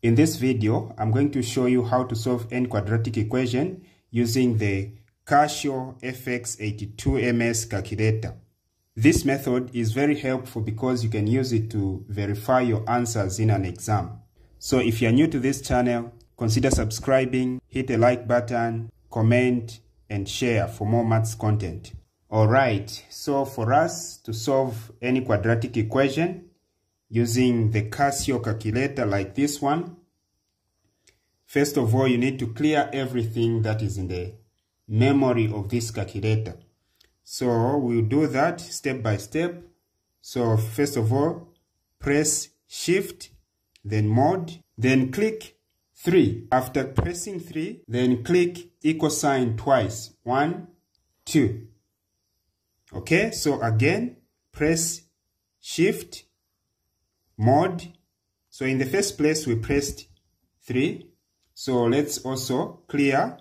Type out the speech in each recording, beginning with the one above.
In this video, I'm going to show you how to solve n quadratic equation using the Casio FX82MS calculator. This method is very helpful because you can use it to verify your answers in an exam. So if you're new to this channel, consider subscribing, hit the like button, comment, and share for more maths content. Alright, so for us to solve any quadratic equation, using the Casio calculator like this one. First of all, you need to clear everything that is in the memory of this calculator. So we'll do that step by step. So first of all, press shift, then mod, then click 3. After pressing 3, then click equal sign twice. 1, 2. Okay, so again, press shift, mod. So in the first place, we pressed 3. So let's also clear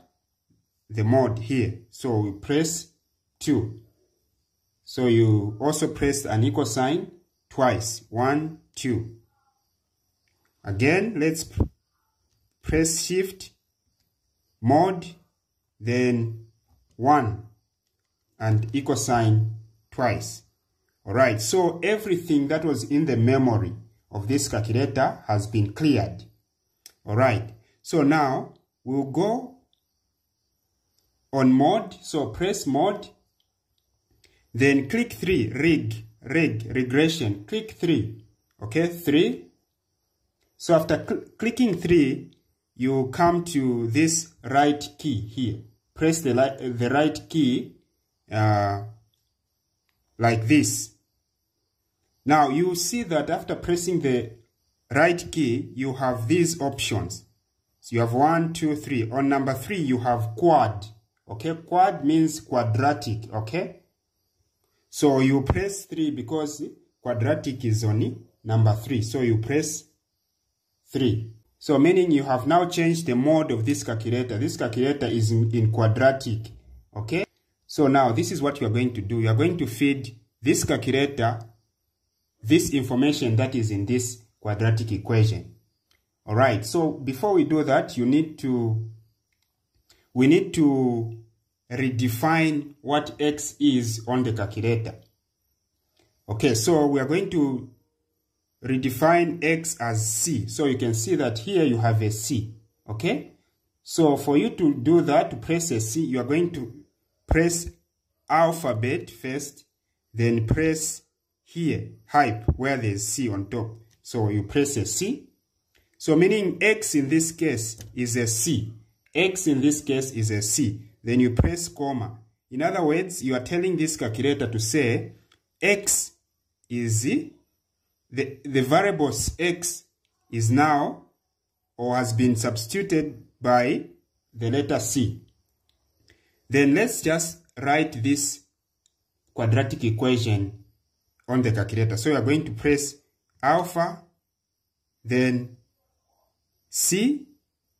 the mod here. So we press 2. So you also press an equal sign twice. 1, 2. Again, let's press shift, mod, then 1 and equal sign twice. Alright, so everything that was in the memory of this calculator has been cleared. Alright, so now we'll go on mode. So press mode. then click 3, rig, rig, regression, click 3. Okay, 3. So after cl clicking 3, you come to this right key here. Press the, the right key uh, like this. Now you see that after pressing the right key, you have these options. So you have one, two, three. On number three, you have quad. Okay, quad means quadratic. Okay, so you press three because quadratic is only number three. So you press three. So meaning you have now changed the mode of this calculator. This calculator is in, in quadratic. Okay, so now this is what you are going to do. You are going to feed this calculator this information that is in this quadratic equation. All right, so before we do that, you need to, we need to redefine what x is on the calculator. Okay, so we are going to redefine x as c. So you can see that here you have a c, okay? So for you to do that, to press a c, you are going to press alphabet first, then press here, hyp, where there's C on top. So you press a C. So meaning X in this case is a C. X in this case is a C. Then you press comma. In other words, you are telling this calculator to say X is the, the variables X is now or has been substituted by the letter C. Then let's just write this quadratic equation on the calculator. So you are going to press alpha, then C.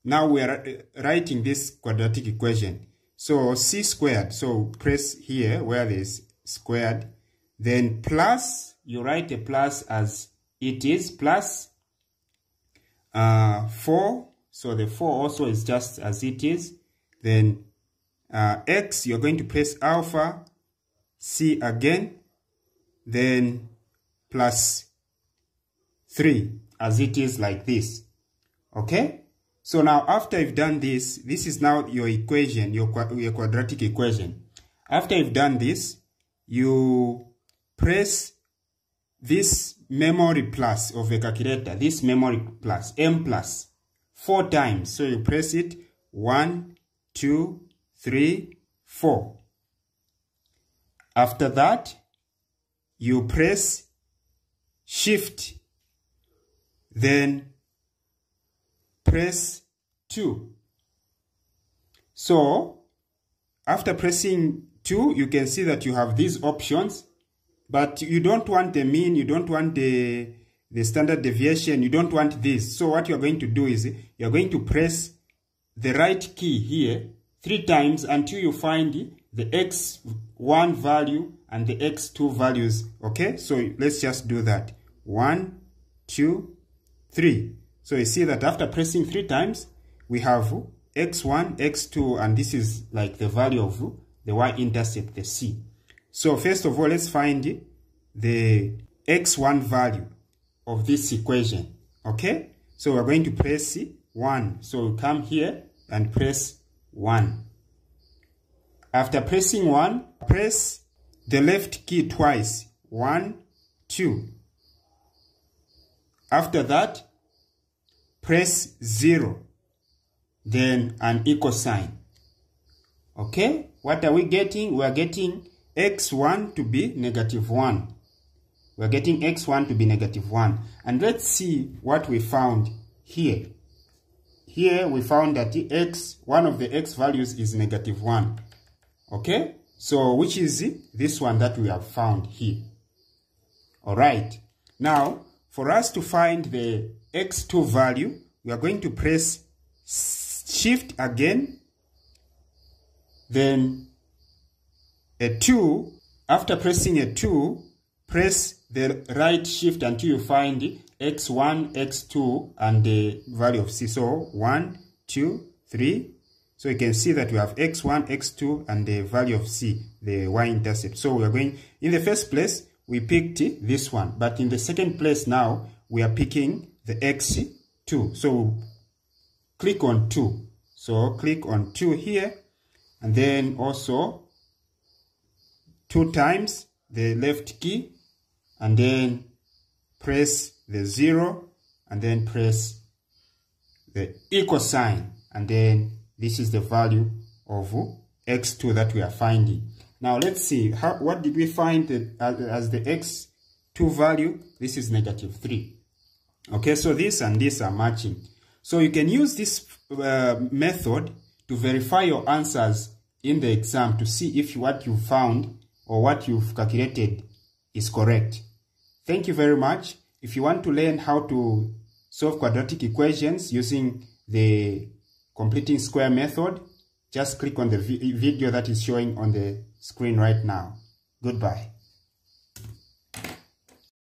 Now we are writing this quadratic equation. So C squared, so press here where there's squared, then plus, you write a plus as it is, plus uh, 4, so the 4 also is just as it is, then uh, x, you're going to press alpha, C again, then plus 3 as it is like this. Okay? So now after you've done this, this is now your equation, your, your quadratic equation. After you've done this, you press this memory plus of the calculator, this memory plus, M plus, four times. So you press it, one, two, three, four. After that, you press shift then press 2 so after pressing 2 you can see that you have these options but you don't want the mean you don't want the the standard deviation you don't want this. So what you're going to do is you're going to press the right key here three times until you find the x1 value and the x2 values okay so let's just do that one two three So you see that after pressing three times, we have x1, x2, and this is like the value of the y-intercept, the c. So first of all, let's find the x1 value of this equation, okay? So we're going to press 1. So we'll come here and press 1. After pressing 1, press the left key twice. 1, 2. After that, press 0. Then an equal sign. Okay? What are we getting? We are getting x1 to be negative 1. We are getting x1 to be negative 1. And let's see what we found here. Here we found that the x, one of the x values is negative 1. Okay? So which is this one that we have found here. Alright. Now, for us to find the x2 value, we are going to press shift again, then a 2. After pressing a 2, press the right shift until you find x1, x2, and the value of c. So 1, 2, 3. So you can see that we have x1, x2, and the value of c, the y-intercept. So we are going, in the first place, we picked this one. But in the second place now, we are picking the x2. So click on 2. So click on 2 here. And then also 2 times the left key and then press the zero and then press the equal sign and then this is the value of x2 that we are finding. Now let's see how what did we find as, as the x2 value? This is negative 3 okay so this and this are matching. So you can use this uh, method to verify your answers in the exam to see if what you found or what you've calculated is correct. Thank you very much. If you want to learn how to solve quadratic equations using the completing square method, just click on the video that is showing on the screen right now. Goodbye.